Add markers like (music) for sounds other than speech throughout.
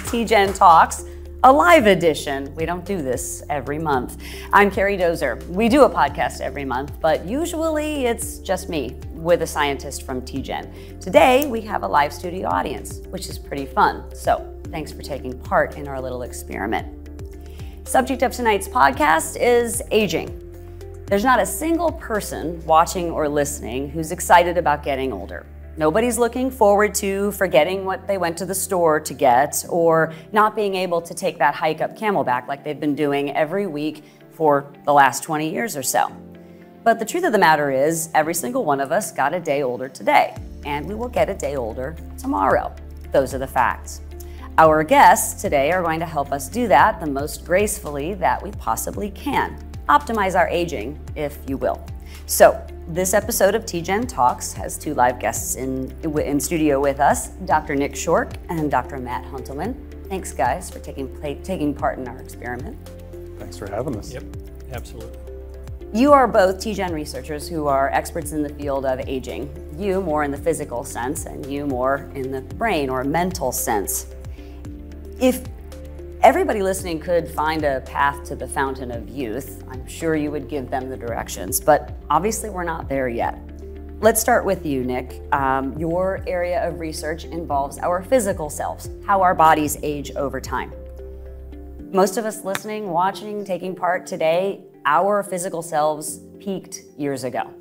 TGen Talks, a live edition. We don't do this every month. I'm Karie Dozer. We do a podcast every month, but usually it's just me with a scientist from TGen. Today we have a live studio audience, which is pretty fun. So thanks for taking part in our little experiment. Subject of tonight's podcast is aging. There's not a single person watching or listening who's excited about getting older. Nobody's looking forward to forgetting what they went to the store to get or not being able to take that hike up Camelback like they've been doing every week for the last 20 years or so. But the truth of the matter is, every single one of us got a day older today, and we will get a day older tomorrow. Those are the facts. Our guests today are going to help us do that the most gracefully that we possibly can. Optimize our aging, if you will. So, this episode of TGen Talks has two live guests in, in studio with us Dr. Nick Schork and Dr. Matt Huentelman. Thanks, guys, for taking, taking part in our experiment. Thanks for having us. Yep, absolutely. You are both TGen researchers who are experts in the field of aging. You more in the physical sense, and you more in the brain or mental sense. If everybody listening could find a path to the fountain of youth, I'm sure you would give them the directions, but obviously we're not there yet. Let's start with you, Nick. Um, your area of research involves our physical selves, how our bodies age over time. Most of us listening, watching, taking part today, our physical selves peaked years ago.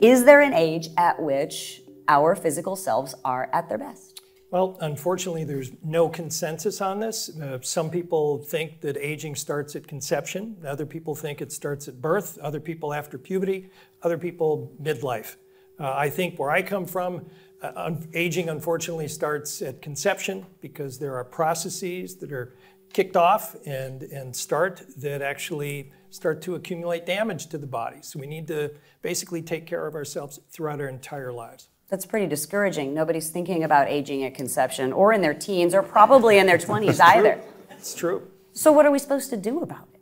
Is there an age at which our physical selves are at their best? Well, unfortunately, there's no consensus on this. Uh, some people think that aging starts at conception. Other people think it starts at birth. Other people after puberty. Other people midlife. Uh, I think where I come from, uh, aging unfortunately starts at conception because there are processes that are kicked off and, and start that actually start to accumulate damage to the body. So we need to basically take care of ourselves throughout our entire lives. That's pretty discouraging. Nobody's thinking about aging at conception or in their teens or probably in their 20s either. It's true. So, what are we supposed to do about it?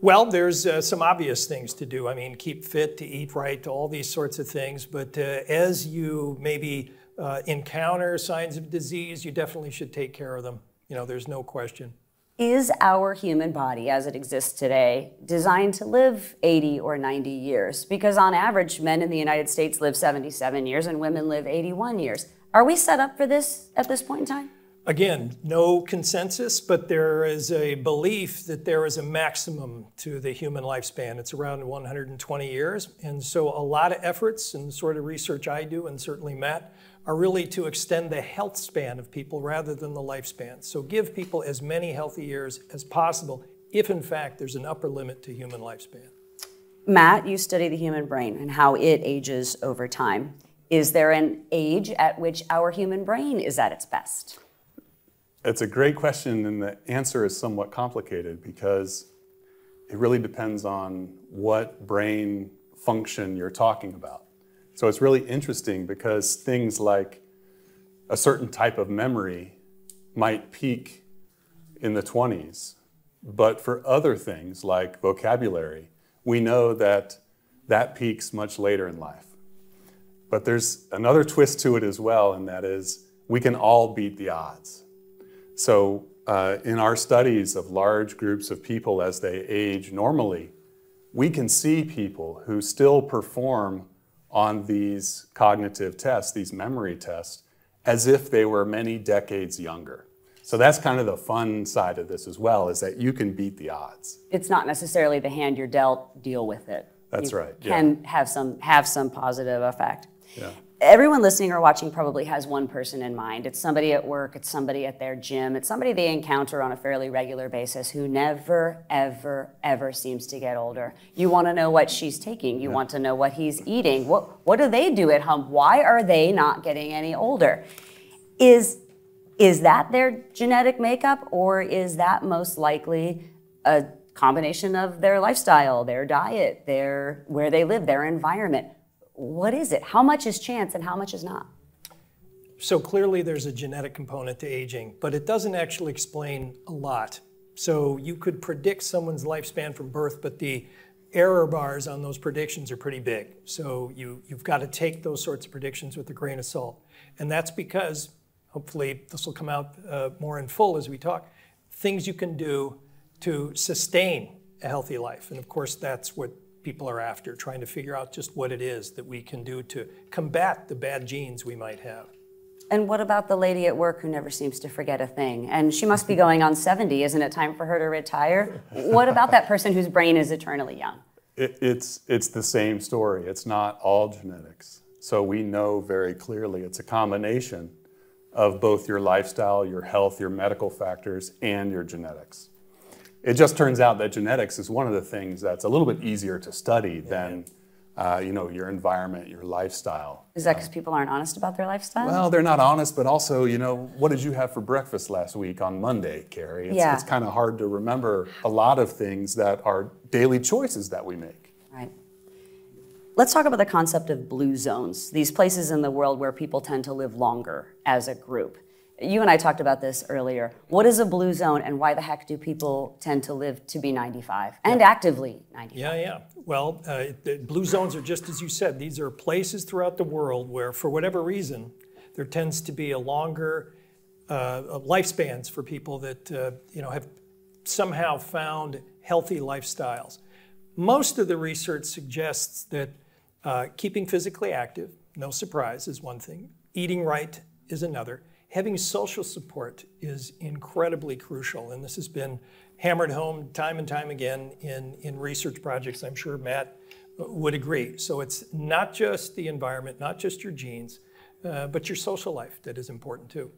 Well, there's uh, some obvious things to do. I mean, keep fit, to eat right, all these sorts of things. But uh, as you maybe uh, encounter signs of disease, you definitely should take care of them. You know, there's no question. Is our human body, as it exists today, designed to live 80 or 90 years? Because on average, men in the United States live 77 years and women live 81 years. Are we set up for this at this point in time? Again, no consensus, but there is a belief that there is a maximum to the human lifespan. It's around 120 years. And so, a lot of efforts and sort of research I do, and certainly Matt, are really to extend the health span of people rather than the lifespan. So give people as many healthy years as possible if, in fact, there's an upper limit to human lifespan. Matt, you study the human brain and how it ages over time. Is there an age at which our human brain is at its best? It's a great question, and the answer is somewhat complicated because it really depends on what brain function you're talking about. So it's really interesting because things like a certain type of memory might peak in the 20s, but for other things like vocabulary, we know that that peaks much later in life. But there's another twist to it as well, and that is we can all beat the odds. So, uh, in our studies of large groups of people as they age normally, we can see people who still perform on these cognitive tests, these memory tests, as if they were many decades younger. So that's kind of the fun side of this as well, is that you can beat the odds. It's not necessarily the hand you're dealt, deal with it. That's You right, yeah. Can have some have some positive effect. Yeah. Everyone listening or watching probably has one person in mind. It's somebody at work, it's somebody at their gym, it's somebody they encounter on a fairly regular basis who never, ever, ever seems to get older. You want to know what she's taking, you want to know what he's eating. What, what do they do at home? Why are they not getting any older? Is, is that their genetic makeup, or is that most likely a combination of their lifestyle, their diet, their, where they live, their environment? What is it? How much is chance and how much is not? So clearly there's a genetic component to aging, but it doesn't actually explain a lot. So you could predict someone's lifespan from birth, but the error bars on those predictions are pretty big. So you, you've got to take those sorts of predictions with a grain of salt. And that's because, hopefully, this will come out uh, more in full as we talk, things you can do to sustain a healthy life. And of course, that's what people are after, trying to figure out just what it is that we can do to combat the bad genes we might have. And what about the lady at work who never seems to forget a thing? And she must be going on 70. Isn't it time for her to retire? What about that person whose brain is eternally young? It, it's, it's the same story. It's not all genetics. So we know very clearly it's a combination of both your lifestyle, your health, your medical factors, and your genetics. It just turns out that genetics is one of the things that's a little bit easier to study than uh, you know, your environment, your lifestyle. Is that because people aren't honest about their lifestyle? Well, they're not honest, but also, you know, what did you have for breakfast last week on Monday, Karie? It's, Yeah. it's kind of hard to remember a lot of things that are daily choices that we make. Right. Let's talk about the concept of blue zones, these places in the world where people tend to live longer as a group. You and I talked about this earlier. What is a blue zone and why the heck do people tend to live to be 95 and actively 95? Yeah, yeah. Well, uh, the blue zones are just as you said. These are places throughout the world where, for whatever reason, there tends to be a longer uh, lifespans for people that uh, you know have somehow found healthy lifestyles. Most of the research suggests that uh, keeping physically active, no surprise, is one thing. Eating right is another. Having social support is incredibly crucial, and this has been hammered home time and time again in, in research projects. I'm sure Matt uh, would agree. So it's not just the environment, not just your genes, uh, but your social life that is important too.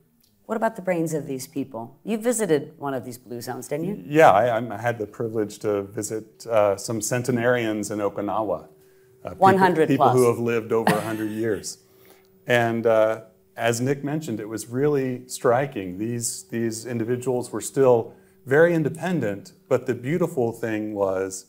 What about the brains of these people? You visited one of these blue zones, didn't you? Yeah, I, I'm- had the privilege to visit uh, some centenarians in Okinawa. Uh, people- 100 people, who have lived over 100 years. And uh, as Nick mentioned, it was really striking. These, these individuals were still very independent, but the beautiful thing was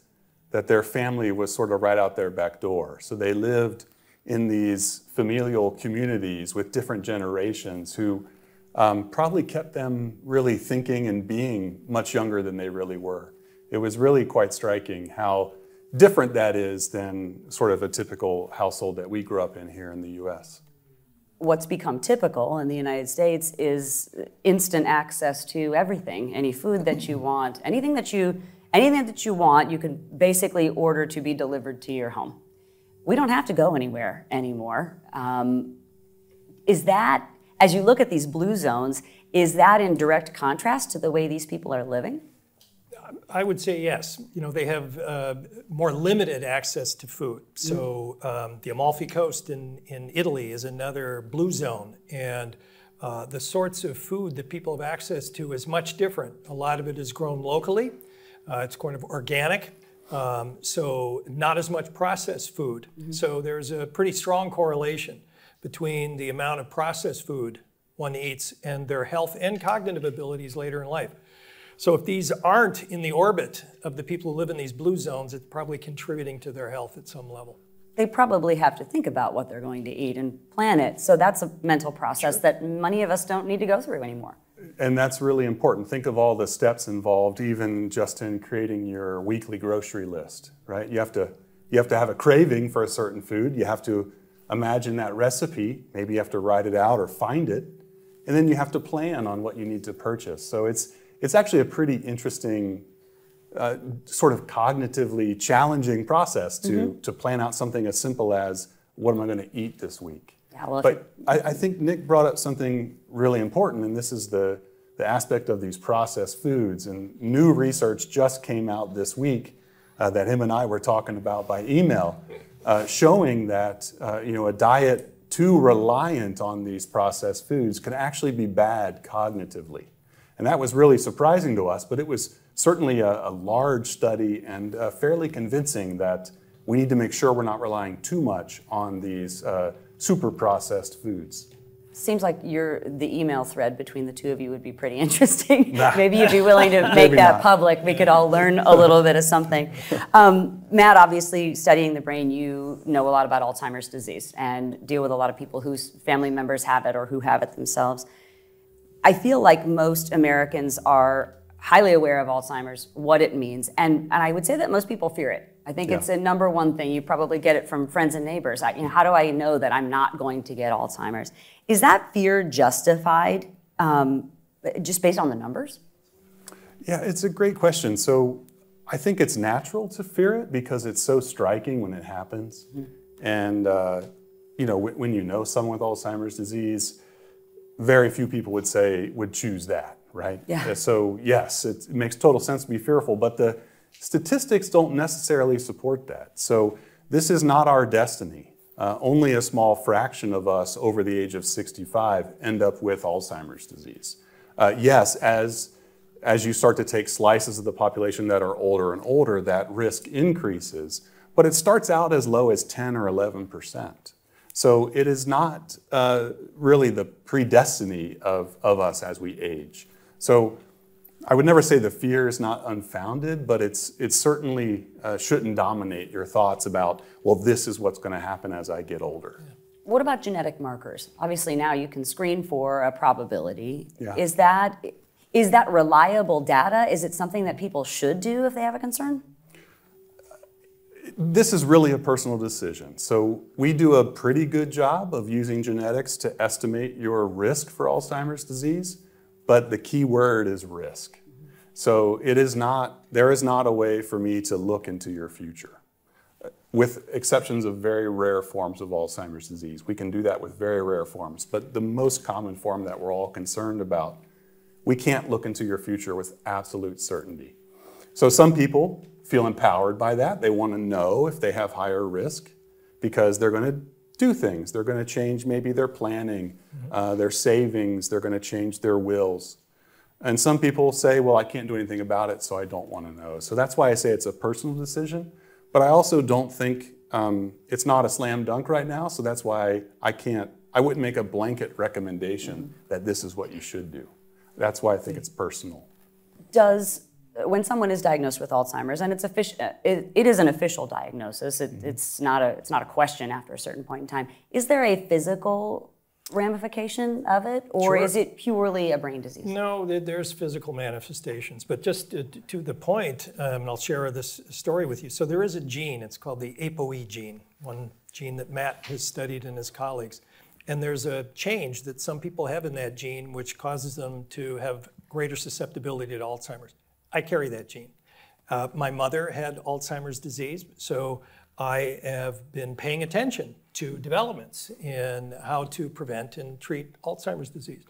that their family was sort of right out their back door. So they lived in these familial communities with different generations who um, probably kept them really thinking and being much younger than they really were. It was really quite striking how different that is than sort of a typical household that we grew up in here in the US. What's become typical in the United States is instant access to everything, any food that you want, anything that you anything that you want, you can basically order to be delivered to your home. We don't have to go anywhere anymore. Um, is that, as you look at these blue zones, is that in direct contrast to the way these people are living? I would say yes. You know, they have uh, more limited access to food. So um, the Amalfi Coast in, in Italy is another blue zone, and uh, the sorts of food that people have access to is much different. A lot of it is grown locally. Uh, it's kind of organic. Um, so not as much processed food. So there's a pretty strong correlation between the amount of processed food one eats and their health and cognitive abilities later in life. So if these aren't in the orbit of the people who live in these blue zones, it's probably contributing to their health at some level. They probably have to think about what they're going to eat and plan it. So that's a mental process that many of us don't need to go through anymore. And that's really important. Think of all the steps involved, even just in creating your weekly grocery list, right? You have to, you have to have a craving for a certain food. You have to imagine that recipe. Maybe you have to write it out or find it. And then you have to plan on what you need to purchase. So it's, it's actually a pretty interesting, uh, sort of cognitively challenging process to, to plan out something as simple as what am I going to eat this week? Yeah, well, but I, I think Nick brought up something really important, and this is the, the aspect of these processed foods. And new research just came out this week uh, that him and I were talking about by email, uh, showing that uh, you know a diet too reliant on these processed foods can actually be bad cognitively. And that was really surprising to us, but it was certainly a, a large study and uh, fairly convincing that we need to make sure we're not relying too much on these uh, super processed foods. Seems like your the email thread between the two of you would be pretty (laughs) interesting. Maybe you'd be willing to (laughs) make that not. public. We could all learn a little bit of something. Um, Matt, obviously studying the brain, you know a lot about Alzheimer's disease and deal with a lot of people whose family members have it or who have it themselves. I feel like most Americans are highly aware of Alzheimer's, what it means, and, and I would say that most people fear it. I think Yeah. it's a number one thing. You probably get it from friends and neighbors. I, you know, how do I know that I'm not going to get Alzheimer's? Is that fear justified um, just based on the numbers? Yeah, it's a great question. So I think it's natural to fear it because it's so striking when it happens. And, uh, you know, wh- when you know someone with Alzheimer's disease, very few people would say, would choose that, right? Yeah. So, yes, it, it makes total sense to be fearful, but the statistics don't necessarily support that. So, this is not our destiny. Uh, only a small fraction of us over the age of 65 end up with Alzheimer's disease. Uh, yes, as as you start to take slices of the population that are older and older, that risk increases. But it starts out as low as 10 or 11 percent. So it is not uh, really the predestiny of, of us as we age. So I would never say the fear is not unfounded, but it's, it certainly uh, shouldn't dominate your thoughts about, well, this is what's going to happen as I get older. What about genetic markers? Obviously, now you can screen for a probability. Yeah. Is that is that reliable data? Is it something that people should do if they have a concern? This is really a personal decision. So we do a pretty good job of using genetics to estimate your risk for Alzheimer's disease, but the key word is risk. So it is not, there is not a way for me to look into your future. With exceptions of very rare forms of Alzheimer's disease. We can do that with very rare forms, but the most common form that we're all concerned about, we can't look into your future with absolute certainty. So some people feel empowered by that. They want to know if they have higher risk because they're going to do things. They're going to change maybe their planning, uh, their savings, they're going to change their wills. And some people say, well, I can't do anything about it, so I don't want to know. So that's why I say it's a personal decision. But I also don't think um, it's not a slam dunk right now, so that's why I can't, I wouldn't make a blanket recommendation that this is what you should do. That's why I think it's personal. Does when someone is diagnosed with Alzheimer's, and it's official, it, it is an official diagnosis. It, It's not a it's not a question after a certain point in time. Is there a physical ramification of it, or Sure. is it purely a brain disease? No, there's physical manifestations, but just to, to the point, um, and I'll share this story with you. So there is a gene, it's called the ApoE gene, one gene that Matt has studied and his colleagues. And there's a change that some people have in that gene which causes them to have greater susceptibility to Alzheimer's. I carry that gene. Uh, my mother had Alzheimer's disease, so I have been paying attention to developments in how to prevent and treat Alzheimer's disease.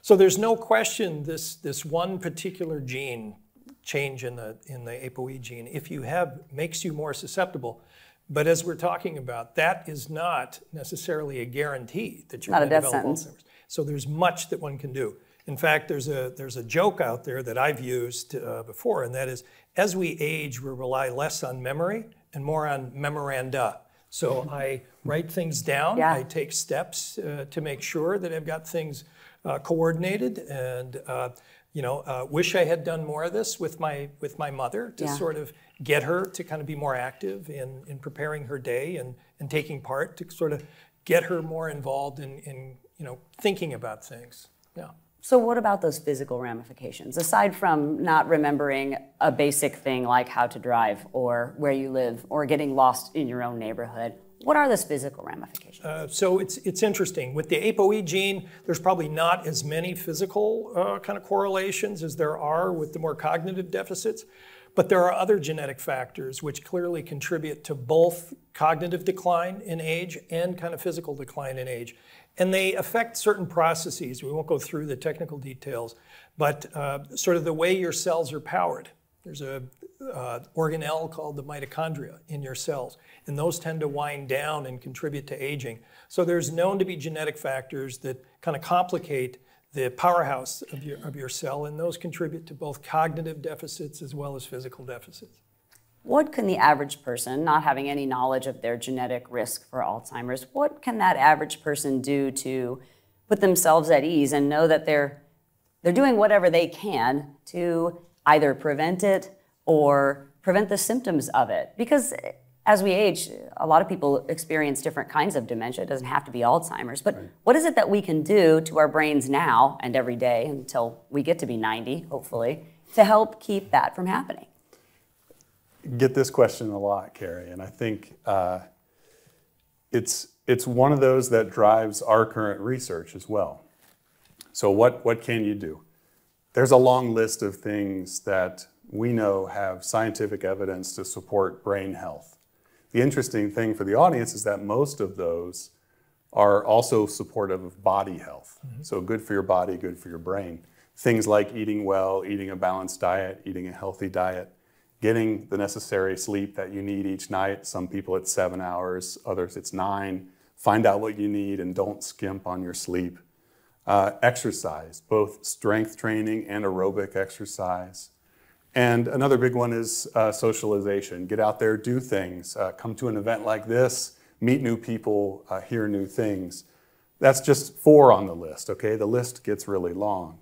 So there's no question this, this one particular gene change in the, in the ApoE gene, if you have, makes you more susceptible. But as we're talking about, that is not necessarily a guarantee that you're Not going to develop sentence. Alzheimer's. So there's much that one can do. In fact, there's a, there's a joke out there that I've used uh, before, and that is as we age, we rely less on memory and more on memoranda. So I write things down, Yeah. I take steps uh, to make sure that I've got things uh, coordinated, and uh, you know, uh, wish I had done more of this with my with my mother to Yeah. sort of get her to kind of be more active in, in preparing her day and, and taking part to sort of get her more involved in, in you know thinking about things. Yeah. So, what about those physical ramifications? Aside from not remembering a basic thing like how to drive or where you live or getting lost in your own neighborhood, what are those physical ramifications? Uh, so it's it's interesting with the ApoE gene. There's probably not as many physical uh, kind of correlations as there are with the more cognitive deficits, but there are other genetic factors which clearly contribute to both cognitive decline in age and kind of physical decline in age, and they affect certain processes. We won't go through the technical details, but uh, sort of the way your cells are powered. There's a uh, organelle called the mitochondria in your cells, and those tend to wind down and contribute to aging. So there's known to be genetic factors that kind of complicate the powerhouse of your, of your cell, and those contribute to both cognitive deficits as well as physical deficits. What can the average person, not having any knowledge of their genetic risk for Alzheimer's, what can that average person do to put themselves at ease and know that they're they're doing whatever they can to either prevent it or prevent the symptoms of it? Because as we age, a lot of people experience different kinds of dementia. It doesn't have to be Alzheimer's. But what is it that we can do to our brains now and every day until we get to be 90, hopefully, to help keep that from happening? Get this question a lot, Karie, and I think uh, it's it's one of those that drives our current research as well. So what what can you do? There's a long list of things that we know have scientific evidence to support brain health. The interesting thing for the audience is that most of those are also supportive of body health. Mm-hmm. So good for your body, good for your brain. Things like eating well, eating a balanced diet, eating a healthy diet, getting the necessary sleep that you need each night. Some people it's seven hours, others it's nine. Find out what you need and don't skimp on your sleep. Uh, exercise, both strength training and aerobic exercise. And another big one is uh, socialization. Get out there, do things. Uh, come to an event like this, meet new people, uh, hear new things. That's just four on the list, okay? The list gets really long.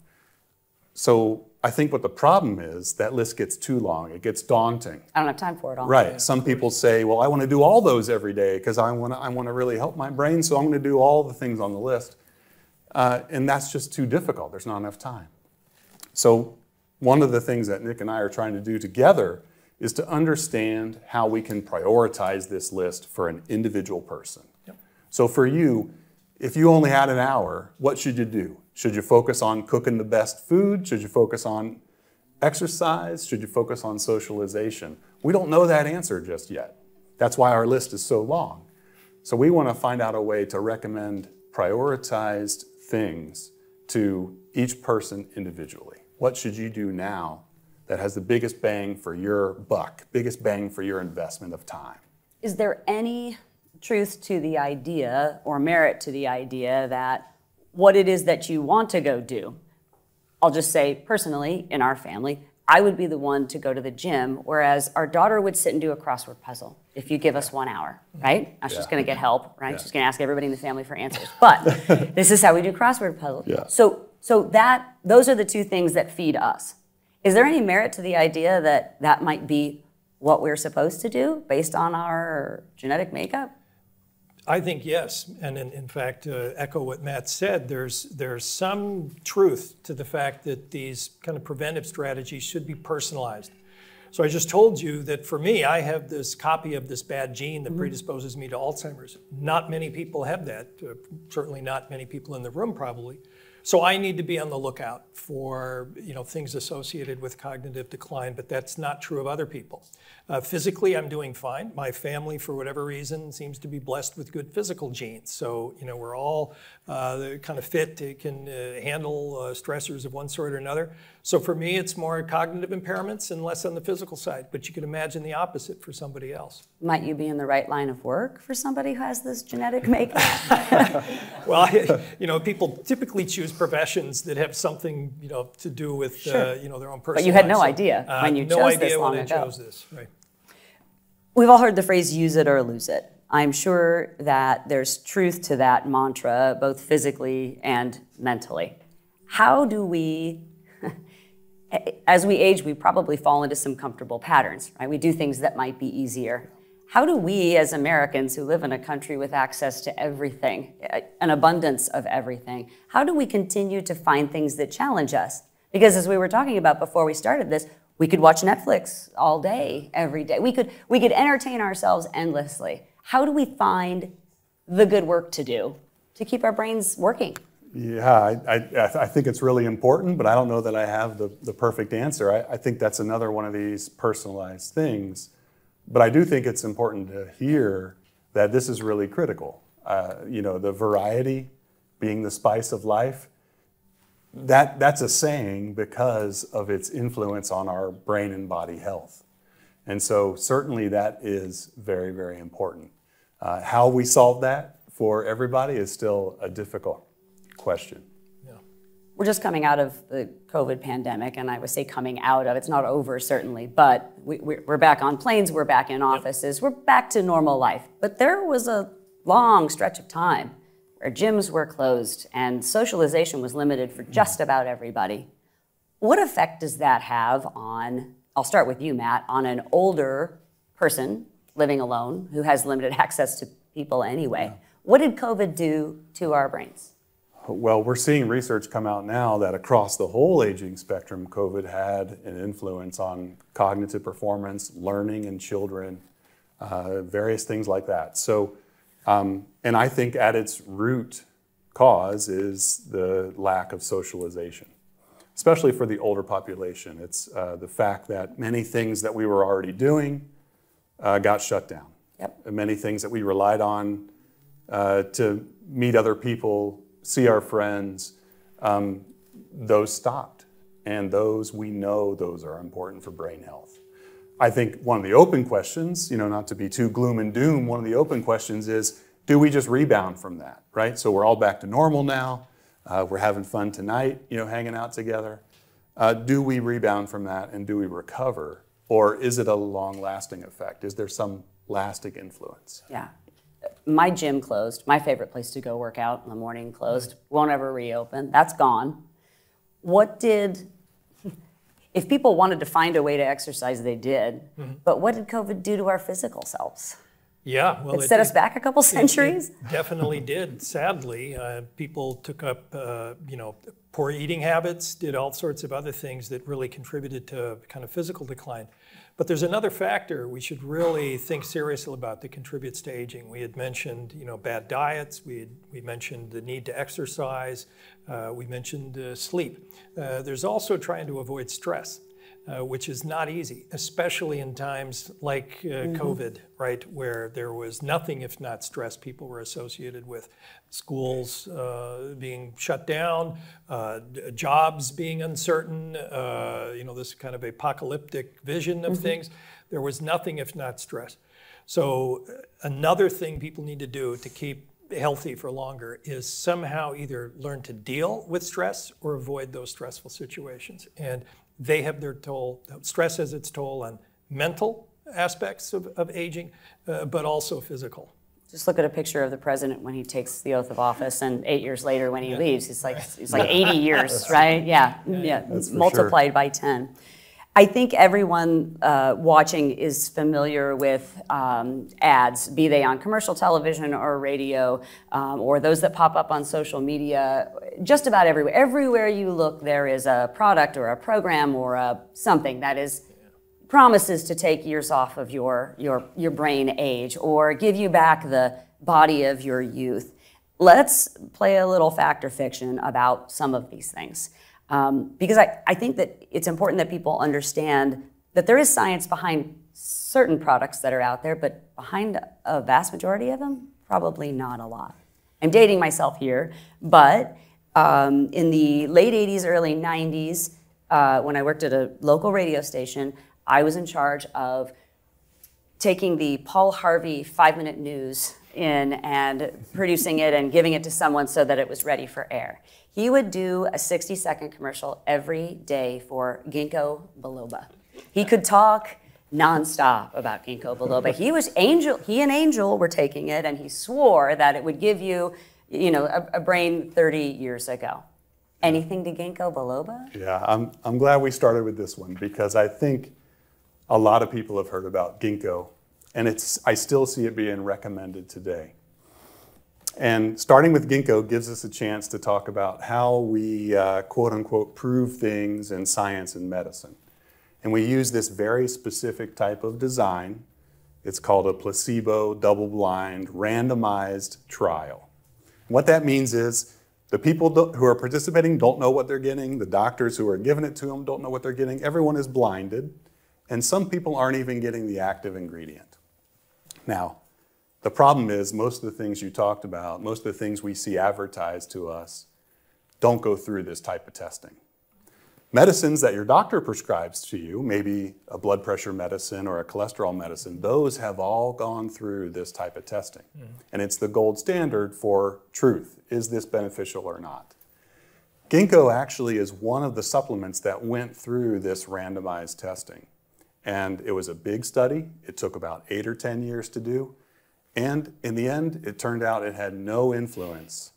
So I think what the problem is, that list gets too long. It gets daunting. I don't have time for it all. Right. Some people say, well, I want to do all those every day because I want to I want to really help my brain, so I'm going to do all the things on the list. Uh, and that's just too difficult. There's not enough time. So, one of the things that Nick and I are trying to do together is to understand how we can prioritize this list for an individual person. Yep. So, for you, if you only had an hour, what should you do? Should you focus on cooking the best food? Should you focus on exercise? Should you focus on socialization? We don't know that answer just yet. That's why our list is so long. So, we want to find out a way to recommend prioritized things to each person individually. What should you do now that has the biggest bang for your buck, biggest bang for your investment of time? Is there any truth to the idea or merit to the idea that what it is that you want to go do? I'll just say personally, in our family, I would be the one to go to the gym, whereas our daughter would sit and do a crossword puzzle if you give us one hour, right? Now she's yeah. to get help, right? Yeah. She's going to ask everybody in the family for answers. But (laughs) this is how we do crossword puzzles. Yeah. So, so that those are the two things that feed us. Is there any merit to the idea that that might be what we're supposed to do based on our genetic makeup? I think yes, and in, in fact, uh, echo what Matt said. There's there's some truth to the fact that these kind of preventive strategies should be personalized. So I just told you that for me, I have this copy of this bad gene that mm-hmm. predisposes me to Alzheimer's. Not many people have that. Uh, certainly not many people in the room, probably. So I need to be on the lookout for you know things associated with cognitive decline, but that's not true of other people. Uh, physically, I'm doing fine. My family, for whatever reason, seems to be blessed with good physical genes. So you know we're all uh, kind of fit, to can uh, handle uh, stressors of one sort or another. So for me, it's more cognitive impairments and less on the physical side. But you can imagine the opposite for somebody else. Might you be in the right line of work for somebody who has this genetic (laughs) makeup? well, (laughs) you know, people typically choose professions that have something, you know, to do with, uh, sure. uh, you know, their own personal. But you had no idea uh, when you no chose this long when ago. I chose this, right? We've all heard the phrase "use it or lose it." I'm sure that there's truth to that mantra, both physically and mentally. How do we (laughs) as we age, we probably fall into some comfortable patterns, right? We do things that might be easier. How do we, as Americans who live in a country with access to everything, eh, an abundance of everything, how do we continue to find things that challenge us? Because as we were talking about before we started this, we could watch Netflix all day, every day. We could, we could entertain ourselves endlessly. How do we find the good work to do to keep our brains working? Yeah, I, I, I, think it's really important, but I don't know that I have the, the perfect answer. I, I think that's another one of these personalized things. But I do think it's important to hear that this is really critical. Uh, you know, the variety being the spice of life, that, that's a saying because of its influence on our brain and body health. And so, certainly, that is very, very important. Uh, how we solve that for everybody is still a difficult question. Yeah. We're just coming out of the COVID pandemic, and I would say coming out of it's not over certainly, but we, are back on planes, we're back in offices, yep. we're back to normal life. But there was a long stretch of time where gyms were closed and socialization was limited for just mm. about everybody. What effect does that have on, I'll start with you, Matt, on an older person living alone who has limited (laughs) access to people anyway? Yeah. What did COVID do to our brains? Well, we're seeing research come out now that across the whole aging spectrum, COVID had an influence on cognitive performance, learning in children, uh, various things like that. So, um, and I think at its root cause is the lack of socialization, especially for the older population. It's uh, the fact that many things that we were already doing uh, got shut down. Yep. And many things that we relied on uh, to meet other people, see our friends, um, those stopped. And those, we know those are important for brain health. I think one of the open questions, you know, not to be too gloom and doom, one of the open questions is do we just rebound from that, right? So we're all back to normal now. Uh, we're having fun tonight, you know, hanging out together. Uh, do we rebound from that and do we recover? Or is it a long lasting effect? Is there some lasting influence? Yeah. My gym closed. My favorite place to go work out in the morning closed. Won't ever reopen. That's gone. What did, if people wanted to find a way to exercise, they did. But what did COVID do to our physical selves? Yeah, well, It set us back a couple it- centuries? It (laughs) definitely did. Sadly, uh, people took up, uh, you know, poor eating habits, did all sorts of other things that really contributed to kind of physical decline. But there's another factor we should really think seriously about that contributes to aging. We had mentioned, you know, bad diets. We had, we mentioned the need to exercise. Uh, we mentioned uh, sleep. Uh, there's also trying to avoid stress. Uh, which is not easy, especially in times like uh, COVID, right, where there was nothing if not stress people were associated with. Schools uh, being shut down, uh, d- jobs being uncertain, uh, you know, this kind of apocalyptic vision of things. There was nothing if not stress. So, uh, another thing people need to do to keep healthy for longer is somehow either learn to deal with stress or avoid those stressful situations. And they have their toll, stress has its toll on mental aspects of, of aging, uh, but also physical. Just look at a picture of the president when he takes the oath of office, and eight years later when he leaves, he's like he's like 80 years, (laughs) right? Yeah, yeah, That's for multiplied by 10. I think everyone uh, watching is familiar with um, ads, be they on commercial television or radio, um, or those that pop up on social media. Just about everywhere. Everywhere you look, there is a product or a program or a something that is promises to take years off of your, your, your brain age or give you back the body of your youth. Let's play a little fact or fiction about some of these things. Um, because I, I think that it's important that people understand that there is science behind certain products that are out there, but behind a vast majority of them, probably not a lot. I'm dating myself here, but um, in the late 80s, early 90s, uh, when I worked at a local radio station, I was in charge of taking the Paul Harvey five minute news in and producing it and giving it to someone so that it was ready for air. He would do a 60 second commercial every day for Ginkgo biloba. He could talk nonstop about ginkgo biloba. He was Angel, he and Angel were taking it and he swore that it would give you, you know, a, a brain 30 years ago. Anything to ginkgo biloba? Yeah, I'm, I'm glad we started with this one because I think a lot of people have heard about ginkgo, and it's, I still see it being recommended today. And starting with ginkgo gives us a chance to talk about how we uh, quote unquote prove things in science and medicine. And we use this very specific type of design. It's called a placebo, double blind, randomized trial. What that means is the people who are participating don't know what they're getting, the doctors who are giving it to them don't know what they're getting, everyone is blinded, and some people aren't even getting the active ingredient. Now, the problem is most of the things you talked about, most of the things we see advertised to us, don't go through this type of testing. Medicines that your doctor prescribes to you, maybe a blood pressure medicine or a cholesterol medicine, those have all gone through this type of testing. Mm-hmm. And it's the gold standard for truth. Is this beneficial or not? Ginkgo actually is one of the supplements that went through this randomized testing. And it was a big study. It took about eight or 10 years to do. And in the end, it turned out it had no influence,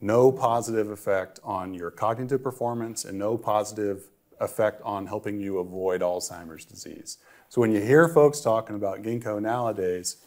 no positive effect on your cognitive performance, and no positive effect on helping you avoid Alzheimer's disease. So when you hear folks talking about ginkgo nowadays,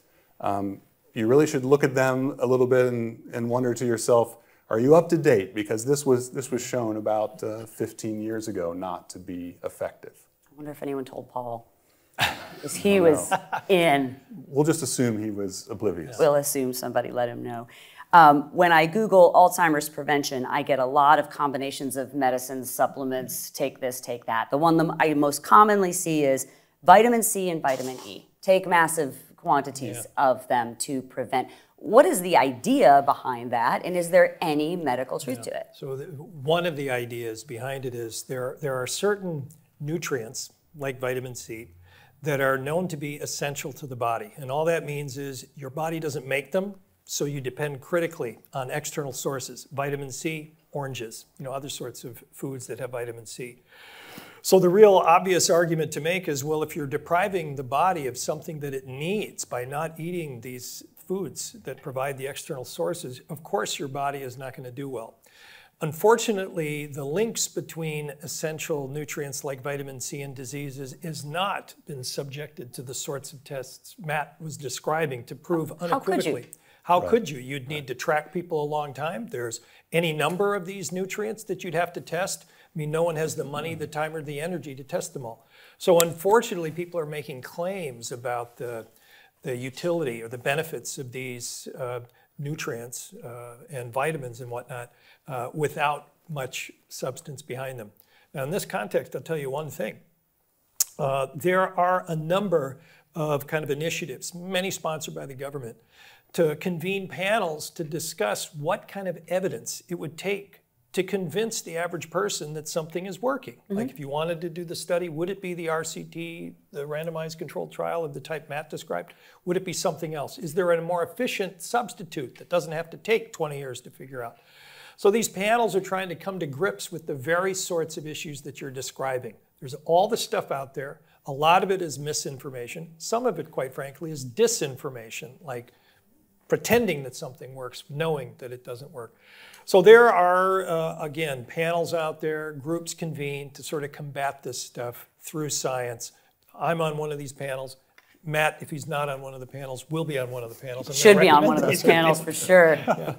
um, you really should look at them a little bit and, and wonder to yourself, are you up to date? Because this was this was shown about uh, 15 years ago not to be effective. I wonder if anyone told Paul. (laughs) Because he was in. We'll just assume he was oblivious. We'll assume somebody let him know. Um, when I Google Alzheimer's prevention, I get a lot of combinations of medicines, supplements, take this, take that. The one that I most commonly see is vitamin C and vitamin E. Take massive quantities of them to prevent. What is the idea behind that, and is there any medical truth to it? So the, one of the ideas behind it is there, there are certain nutrients, like vitamin C, that are known to be essential to the body. And all that means is your body doesn't make them, so you depend critically on external sources. Vitamin C, oranges, you know, other sorts of foods that have vitamin C. So the real obvious argument to make is, well, if you're depriving the body of something that it needs by not eating these foods that provide the external sources, of course your body is not going to do well. Unfortunately, the links between essential nutrients like vitamin C and diseases has not been subjected to the sorts of tests Matt was describing to prove How could you? unequivocally. How could you? You'd need to track people a long time. There's any number of these nutrients that you'd have to test. I mean, no one has the money, the time, or the energy to test them all. So unfortunately, people are making claims about the, the utility or the benefits of these uh, nutrients uh, and vitamins and whatnot uh, without much substance behind them. Now, in this context, I'll tell you one thing. Uh, there are a number of kind of initiatives, many sponsored by the government, to convene panels to discuss what kind of evidence it would take to convince the average person that something is working. Mm-hmm. Like if you wanted to do the study, would it be the RCT, the randomized controlled trial of the type Matt described? Would it be something else? Is there a more efficient substitute that doesn't have to take 20 years to figure out? So these panels are trying to come to grips with the very sorts of issues that you're describing. There's all the stuff out there. A lot of it is misinformation. Some of it, quite frankly, is disinformation, like pretending that something works, knowing that it doesn't work. So there are, uh, again, panels out there, groups convened to sort of combat this stuff through science. I'm on one of these panels. Matt, if he's not on one of the panels, will be on one of the panels. Should be on one of those panels for (laughs) sure. be.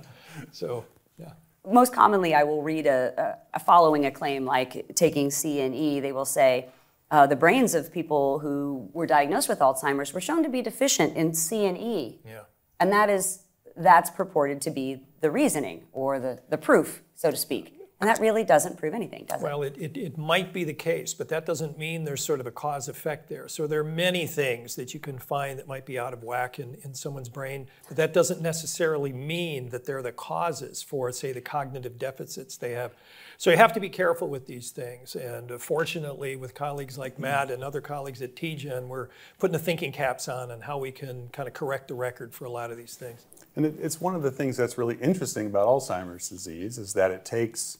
So, yeah. most commonly I will read a, a, a following a claim like taking C and E, they will say uh, the brains of people who were diagnosed with Alzheimer's were shown to be deficient in C and E. Yeah. And that is, that's purported to be the reasoning or the, the proof, so to speak. And that really doesn't prove anything, does it? Well, it, it, it might be the case, but that doesn't mean there's sort of a cause effect there. So there are many things that you can find that might be out of whack in, in someone's brain, but that doesn't necessarily mean that they're the causes for, say, the cognitive deficits they have. So you have to be careful with these things. And uh, fortunately, with colleagues like Matt and other colleagues at TGen, we're putting the thinking caps on on how we can kind of correct the record for a lot of these things. And it, it's one of the things that's really interesting about Alzheimer's disease is that it takes,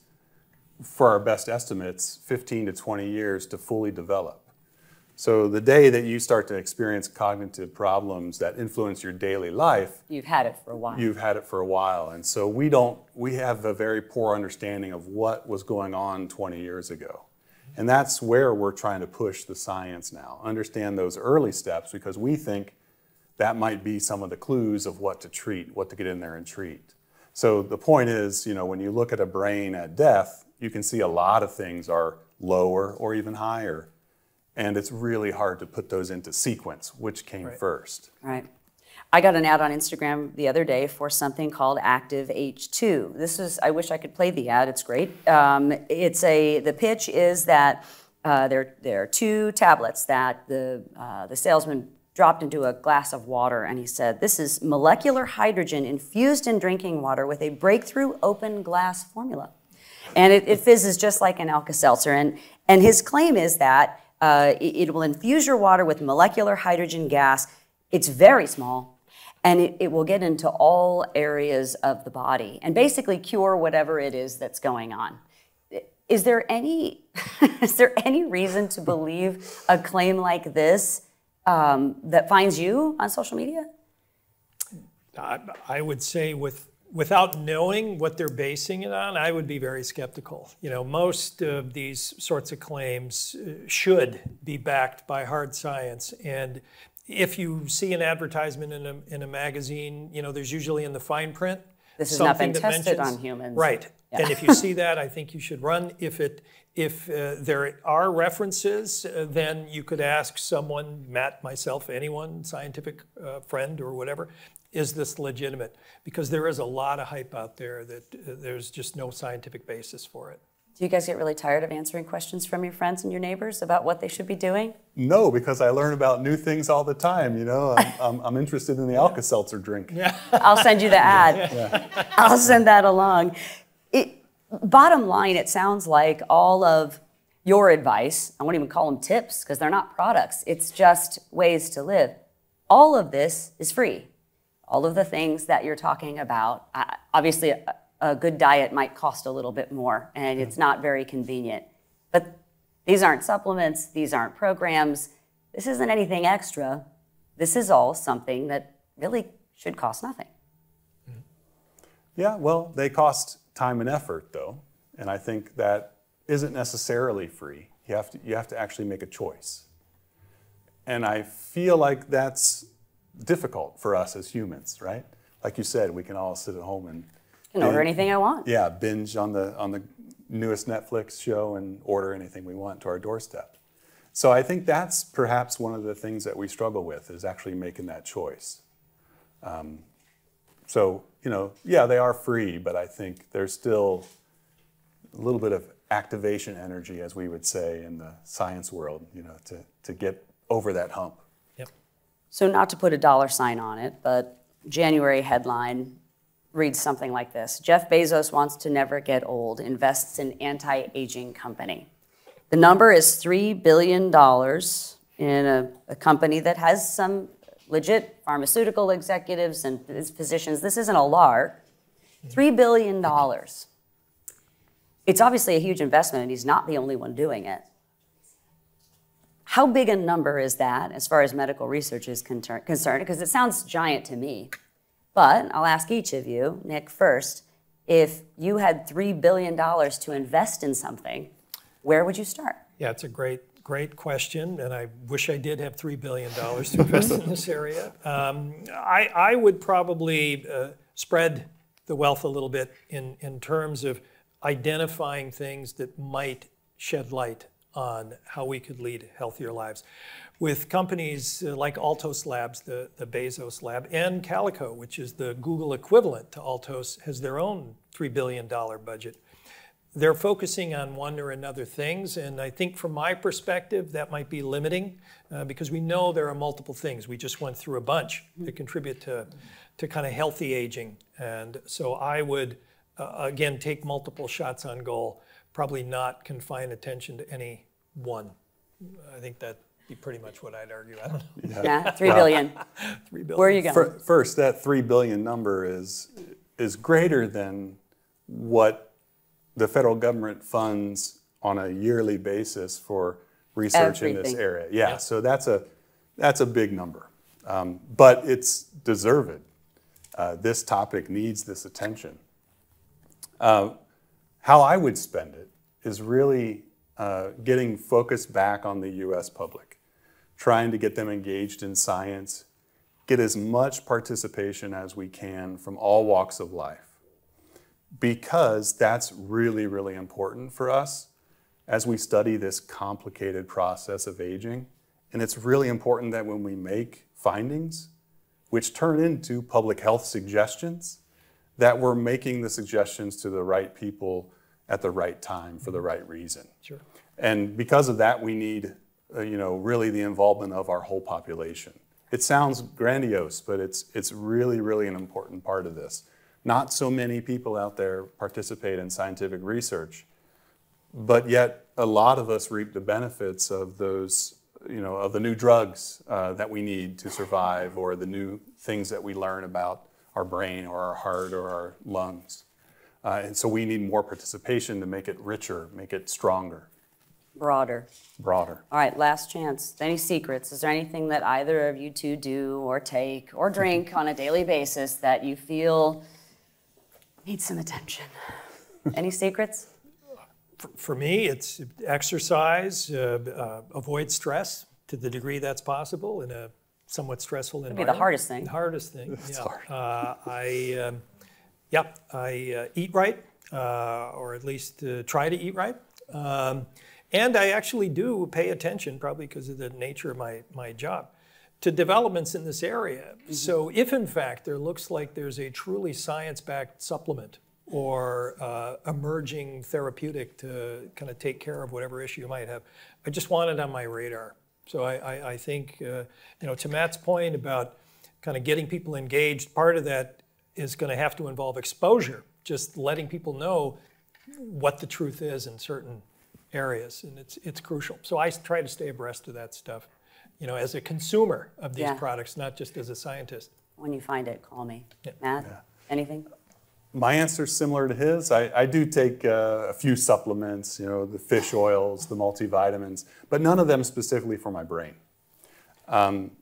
for our best estimates, 15 to 20 years to fully develop. So the day that you start to experience cognitive problems that influence your daily life, You've had it for a while. you've had it for a while. And so we don't, we have a very poor understanding of what was going on 20 years ago. And that's where we're trying to push the science now. Understand those early steps because we think that might be some of the clues of what to treat, what to get in there and treat. So the point is, you know, when you look at a brain at death, you can see a lot of things are lower or even higher. And it's really hard to put those into sequence, which came first. Right. I got an ad on Instagram the other day for something called Active H2. This is, I wish I could play the ad, it's great. Um, it's a, the pitch is that uh, there, there are two tablets that the, uh, the salesman dropped into a glass of water and he said, This is molecular hydrogen infused in drinking water with a breakthrough open glass formula. And it, it fizzes just like an Alka Seltzer. And, and his claim is that uh, it, it will infuse your water with molecular hydrogen gas. It's very small, and it, it will get into all areas of the body and basically cure whatever it is that's going on. Is there any (laughs) is there any reason to believe a claim like this um, that finds you on social media? I, I would say with without knowing what they're basing it on, I would be very skeptical. You know, most of these sorts of claims uh, should be backed by hard science. And if you see an advertisement in a, in a magazine, you know, there's usually in the fine print, This has not been tested mentions- on humans. Right. Yeah. And if you see that, I think you should run. If it, if uh, there are references, uh, then you could ask someone, Matt, myself, anyone, scientific uh, friend or whatever, is this legitimate? Because there is a lot of hype out there that uh, there's just no scientific basis for it. Do you guys get really tired of answering questions from your friends and your neighbors about what they should be doing? No, because I learn about new things all the time. You know, I'm, I'm, I'm interested in the Alka-Seltzer drink. Yeah. I'll send you the ad. I'll send that along. Bottom line, it sounds like all of your advice, I won't even call them tips because they're not products, it's just ways to live. All of this is free. All of the things that you're talking about, obviously, a, a good diet might cost a little bit more and it's not very convenient. But these aren't supplements, these aren't programs, this isn't anything extra. This is all something that really should cost nothing. Yeah, well, they cost time and effort, though, and I think that isn't necessarily free. You have to, you have to actually make a choice. And I feel like that's difficult for us as humans, right? Like you said, we can all sit at home and can order anything I want. Yeah, binge on the on the newest Netflix show and order anything we want to our doorstep. So I think that's perhaps one of the things that we struggle with is actually making that choice. Um, so you know, yeah, they are free, but I think there's still a little bit of activation energy, as we would say in the science world, you know, to, to get over that hump. Yep. So, not to put a dollar sign on it, but January headline reads something like this Jeff Bezos wants to never get old, invests in anti aging company. The number is $3 billion in a, a company that has some legit pharmaceutical executives and physicians. This isn't a lark. $3 billion. It's obviously a huge investment, and he's not the only one doing it. How big a number is that as far as medical research is concerned? Because it sounds giant to me. But I'll ask each of you, Nick first, if you had $3 billion to invest in something, where would you start? Yeah, it's a great, great question, and I wish I did have $3 billion to invest in this area. Um, I, I would probably uh, spread the wealth a little bit in, in terms of identifying things that might shed light on how we could lead healthier lives. With companies uh, like Altos Labs, the, the Bezos lab, and Calico, which is the Google equivalent to Altos, has their own $3 billion budget they're focusing on one or another things, and I think from my perspective, that might be limiting uh, because we know there are multiple things. We just went through a bunch that contribute to, to kind of healthy aging. And so I would, uh, again, take multiple shots on goal, probably not confine attention to any one. I think that'd be pretty much what I'd argue. I don't know. Yeah, $3 billion. (laughs) Three Where are you going? Fir- First, that three billion number is is greater than what the federal government funds on a yearly basis for research in this Everything. area. Yeah, so that's a that's a big number, um, but it's deserved. Uh, this topic needs this attention. Uh, how I would spend it is really uh, getting focused back on the U.S. public, trying to get them engaged in science, get as much participation as we can from all walks of life because that's really, really important for us as we study this complicated process of aging. And it's really important that when we make findings, which turn into public health suggestions, that we're making the suggestions to the right people at the right time for the right reason. Sure. And because of that, we need, uh, you know, really the involvement of our whole population. It sounds grandiose, but it's, it's really, really an important part of this. Not so many people out there participate in scientific research, but yet a lot of us reap the benefits of those, you know, of the new drugs uh, that we need to survive or the new things that we learn about our brain or our heart or our lungs. Uh, and so we need more participation to make it richer, make it stronger, Broader. broader. All right, last chance. Any secrets? Is there anything that either of you two do or take or drink on a daily basis that you feel needs some attention? (laughs) Any secrets? For me, it's exercise, uh, uh, avoid stress to the degree that's possible in a somewhat stressful be environment. the hardest thing. The hardest thing. yeah. hard. Uh, I um, Yep, I uh, eat right, uh, or at least uh, try to eat right. Um, and I actually do pay attention, probably because of the nature of my, my job, to developments in this area. Mm-hmm. So if in fact there looks like there's a truly science-backed supplement or uh, emerging therapeutic to kind of take care of whatever issue you might have, I just want it on my radar. So I, I, I think, uh, you know, to Matt's point about kind of getting people engaged, part of that is going to have to involve exposure, just letting people know what the truth is in certain areas, and it's it's crucial. So I try to stay abreast of that stuff, you know, as a consumer of these Yeah. products, not just as a scientist. When you find it, call me. Yeah. Matt, anything? My answer is similar to his. I, I do take uh, a few supplements, you know, the fish oils, the multivitamins, but none of them specifically for my brain. Um,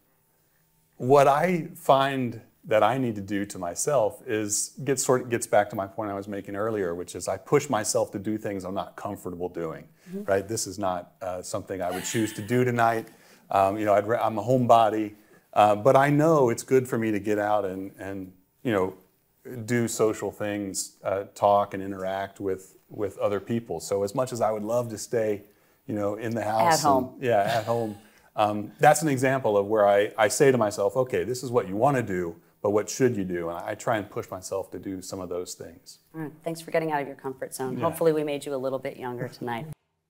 what I find that I need to do to myself is get sort of gets back to my point I was making earlier, which is I push myself to do things I'm not comfortable doing. Right? This is not uh, something I would choose to do tonight. Um, you know, I'd, I'm a homebody, uh, but I know it's good for me to get out and and you know do social things, uh, talk and interact with with other people. So as much as I would love to stay, you know, in the house, and- home. yeah, at home. Um, that's an example of where I, I say to myself, okay, this is what you want to do, but what should you do? And I try and push myself to do some of those things. All right, thanks for getting out of your comfort zone. Hopefully, we made you a little bit younger tonight.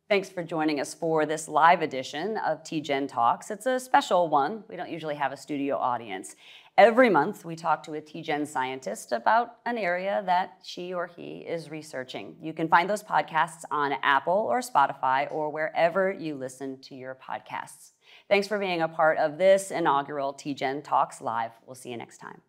Thanks for joining us for this live edition of TGen Talks. It's a special one. We don't usually have a studio audience. Every month, we talk to a TGen scientist about an area that she or he is researching. You can find those podcasts on Apple or Spotify or wherever you listen to your podcasts. Thanks for being a part of this inaugural TGen Talks Live. We'll see you next time.